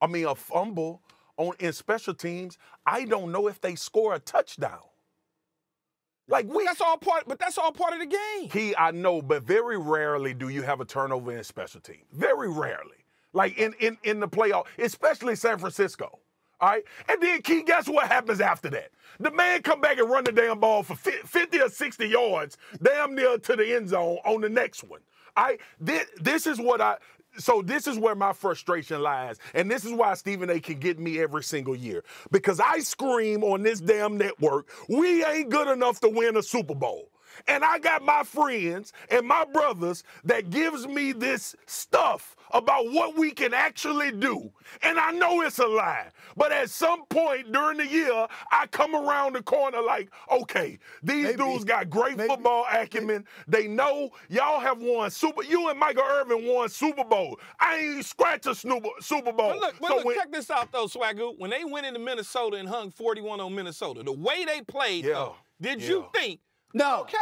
I mean, a fumble on in special teams, I don't know if they score a touchdown. Like we, that's all part, but that's all part of the game. He, I know, but very rarely do you have a turnover in special teams. Very rarely. Like in in in the playoff, especially San Francisco. All right, and then Key, guess what happens after that? The man come back and run the damn ball for 50 or 60 yards, damn near to the end zone on the next one. I this, this is what I so this is where my frustration lies. And this is why Stephen A can get me every single year. Because I scream on this damn network, we ain't good enough to win a Super Bowl. And I got my friends and my brothers that gives me this stuff about what we can actually do. And I know it's a lie. But at some point during the year, I come around the corner like, okay, these maybe, dudes got great maybe, football acumen. Maybe. They know y'all have won Super. You and Michael Irvin won Super Bowl. I ain't scratch a Super, Super Bowl. But look, but so look when, check this out though, Swagu. When they went into Minnesota and hung 41 on Minnesota, the way they played, yeah, though, did yeah. you think? No. Okay.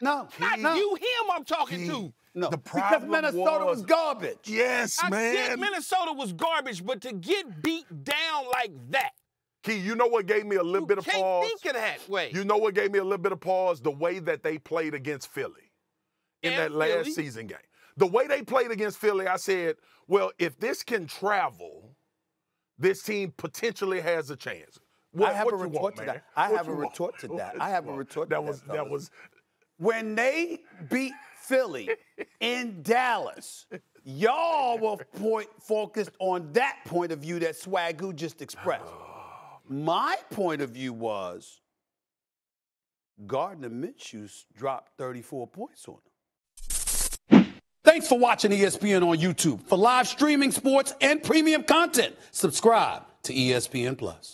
No. Not no. you, him. I'm talking he, to. No, the because Minnesota was, was, garbage. Yes, I man. Minnesota was garbage, but to get beat down like that. Key, you know what gave me a little you bit of can't pause? think of that way. You know what gave me a little bit of pause? The way that they played against Philly in and that last Philly. season game. The way they played against Philly, I said, well, if this can travel, this team potentially has a chance. What, I have a retort want, to that. I what have a retort to that. I have a retort that to was, that. That was when they beat Philly in Dallas, y'all were point focused on that point of view that Swagu just expressed. Oh, My point of view was Gardner Minshew dropped 34 points on them. Thanks for watching ESPN on YouTube. For live streaming sports and premium content, subscribe to ESPN Plus.